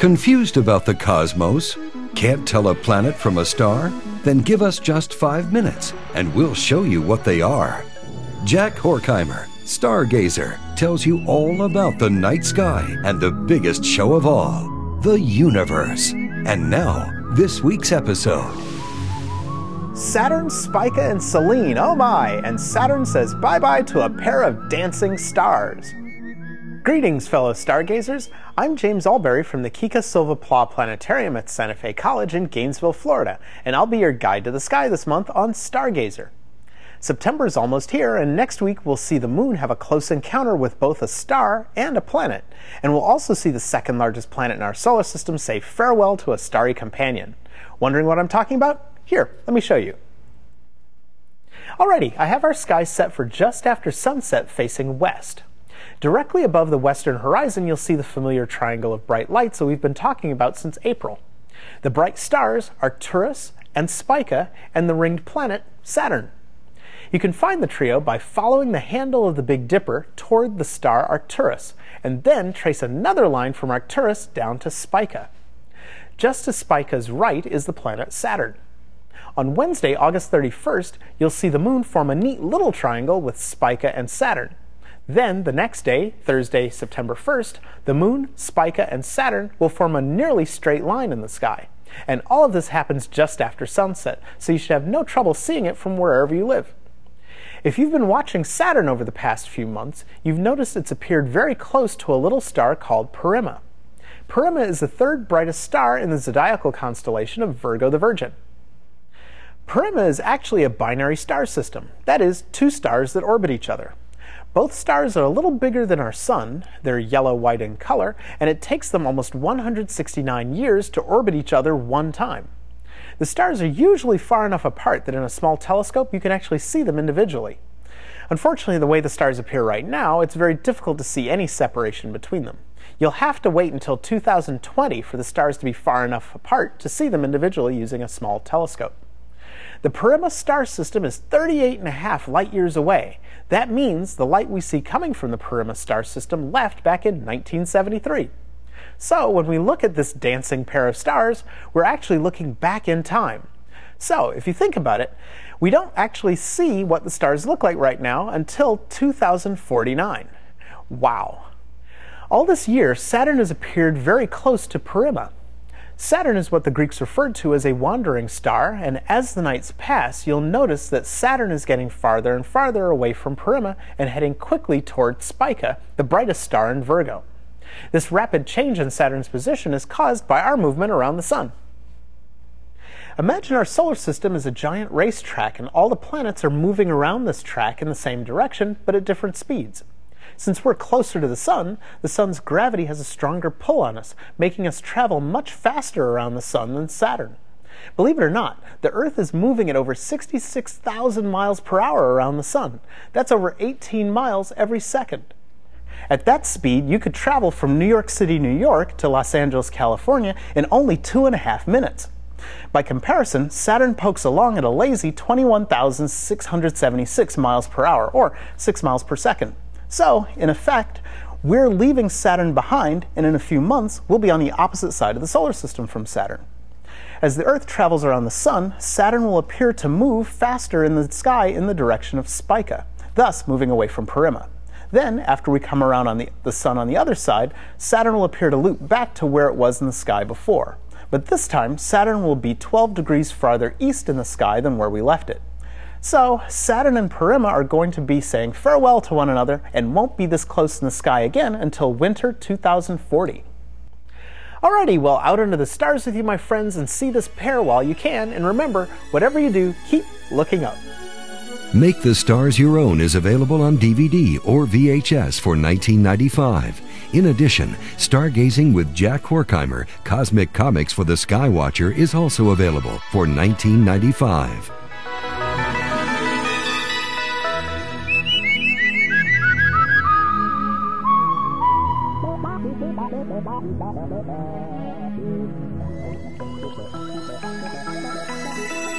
Confused about the cosmos? Can't tell a planet from a star? Then give us just five minutes and we'll show you what they are. Jack Horkheimer, stargazer, tells you all about the night sky and the biggest show of all, the universe. And now, this week's episode. Saturn, Spica, and Selene, oh my! And Saturn says bye bye to a pair of dancing stars. Greetings, fellow stargazers. I'm James Albury from the Kika Silva Pla Planetarium at Santa Fe College in Gainesville, Florida, and I'll be your guide to the sky this month on Stargazer. September is almost here, and next week we'll see the moon have a close encounter with both a star and a planet. And we'll also see the second largest planet in our solar system say farewell to a starry companion. Wondering what I'm talking about? Here, let me show you. Alrighty, I have our sky set for just after sunset facing west. Directly above the western horizon, you'll see the familiar triangle of bright lights that we've been talking about since April. The bright stars are Arcturus and Spica, and the ringed planet, Saturn. You can find the trio by following the handle of the Big Dipper toward the star Arcturus, and then trace another line from Arcturus down to Spica. Just to Spica's right is the planet Saturn. On Wednesday, August 31st, you'll see the moon form a neat little triangle with Spica and Saturn. Then, the next day, Thursday, September 1st, the moon, Spica, and Saturn will form a nearly straight line in the sky. And all of this happens just after sunset, so you should have no trouble seeing it from wherever you live. If you've been watching Saturn over the past few months, you've noticed it's appeared very close to a little star called Porrima. Porrima is the third brightest star in the zodiacal constellation of Virgo the Virgin. Porrima is actually a binary star system, that is, two stars that orbit each other. Both stars are a little bigger than our Sun, they're yellow-white in color, and it takes them almost 169 years to orbit each other one time. The stars are usually far enough apart that in a small telescope you can actually see them individually. Unfortunately, the way the stars appear right now, it's very difficult to see any separation between them. You'll have to wait until 2020 for the stars to be far enough apart to see them individually using a small telescope. The Porrima star system is 38 and a half light years away. That means the light we see coming from the Porrima star system left back in 1973. So when we look at this dancing pair of stars, we're actually looking back in time. So if you think about it, we don't actually see what the stars look like right now until 2049. Wow. All this year, Saturn has appeared very close to Porrima. Saturn is what the Greeks referred to as a wandering star, and as the nights pass, you'll notice that Saturn is getting farther and farther away from Porrima and heading quickly toward Spica, the brightest star in Virgo. This rapid change in Saturn's position is caused by our movement around the Sun. Imagine our solar system is a giant racetrack, and all the planets are moving around this track in the same direction, but at different speeds. Since we're closer to the Sun, the Sun's gravity has a stronger pull on us, making us travel much faster around the Sun than Saturn. Believe it or not, the Earth is moving at over 66,000 miles per hour around the Sun. That's over 18 miles every second. At that speed, you could travel from New York City, New York to Los Angeles, California in only two and a half minutes. By comparison, Saturn pokes along at a lazy 21,676 miles per hour, or 6 miles per second. So, in effect, we're leaving Saturn behind, and in a few months, we'll be on the opposite side of the solar system from Saturn. As the Earth travels around the Sun, Saturn will appear to move faster in the sky in the direction of Spica, thus moving away from Porrima. Then, after we come around on the, the Sun on the other side, Saturn will appear to loop back to where it was in the sky before. But this time, Saturn will be 12 degrees farther east in the sky than where we left it. So, Saturn and Porrima are going to be saying farewell to one another and won't be this close in the sky again until winter 2040. Alrighty, well, out under the stars with you, my friends, and see this pair while you can. And remember, whatever you do, keep looking up. Make the Stars Your Own is available on DVD or VHS for 1995. In addition, Stargazing with Jack Horkheimer, Cosmic Comics for the Skywatcher is also available for 1995. Thank you.